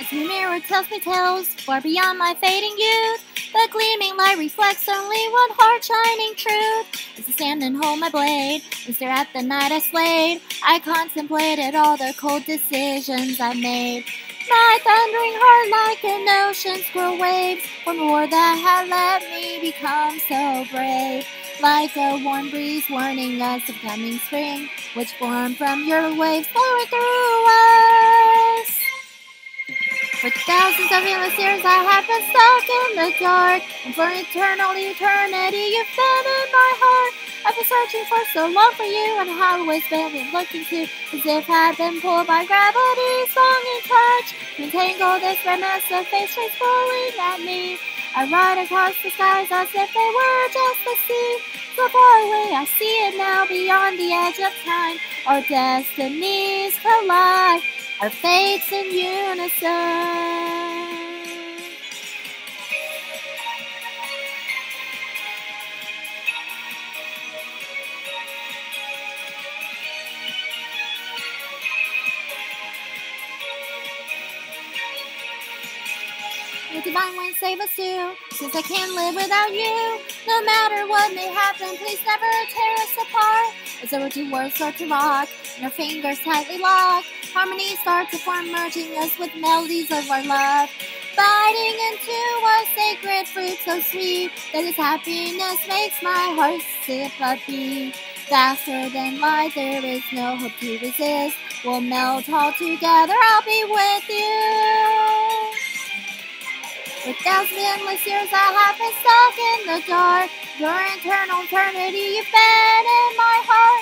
As my mirror tells me tales far beyond my fading youth. The gleaming light reflects only one heart shining truth. As I stand and hold my blade and stare at the night I slayed, I contemplated all the cold decisions I made. My thundering heart like an ocean's grow waves From war that had let me become so brave Like a warm breeze warning us of coming spring Which formed from your waves flowing through us For thousands of endless years I have been stuck in the dark And for eternal eternity you've been in my heart I've been searching for so long for you and how always been looking to as if I'd been pulled by gravity's longing touch. Entangle this red mass of face pulling at me. I ride across the skies as if they were just the sea. So far away, I see it now beyond the edge of time. Our destinies collide, our fates in unison. Your divine one save us too, since I can't live without you. No matter what may happen, please never tear us apart. As our two worlds start to rock, and our fingers tightly lock, harmony starts to form, merging us with melodies of our love. Biting into our sacred fruit so sweet that its happiness makes my heart skip a beat. Faster than light, there is no hope to resist. We'll melt all together, I'll be with you. For thousand endless years I have been stuck in the dark. Your eternal eternity, you've been in my heart.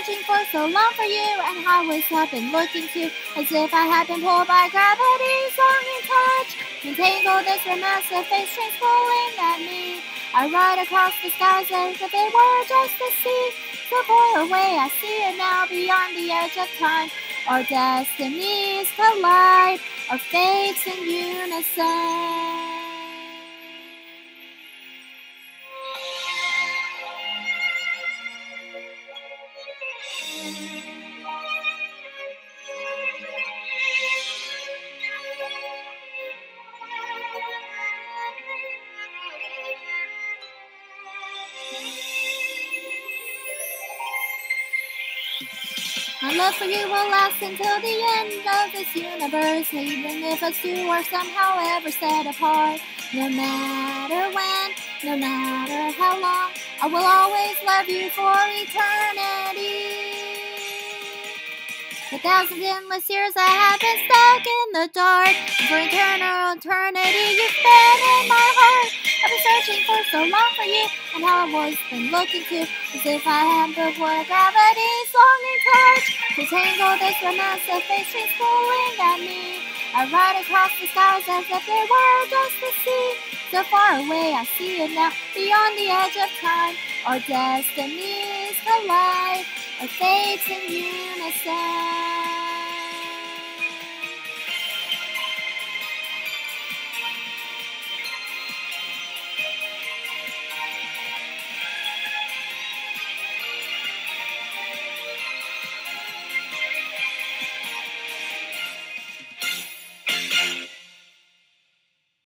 Searching for so long for you, and I was I've been looking too, as if I had been pulled by gravity's longing touch. Entangle this massive face strings pulling at me. I ride across the skies as if they were just the sea. So far away, I see it now beyond the edge of time. Our destinies collide, our fates in unison. My love for you will last until the end of this universe, even if us two are somehow ever set apart. No matter when, no matter how long, I will always love you for eternity. For thousands endless years I have been stuck in the dark. For eternal eternity you've been in my been searching for so long for you, and how I've always been looking too, as if I had before gravity's longing touch. To tangle this romance of face strings pulling at me. I ride across the skies as if they were just the sea. So far away, I see it now, beyond the edge of time. Our destinies collide, our fates in unison.